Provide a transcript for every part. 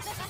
Ha ha ha!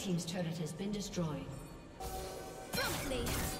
Team's turret has been destroyed. Promptly.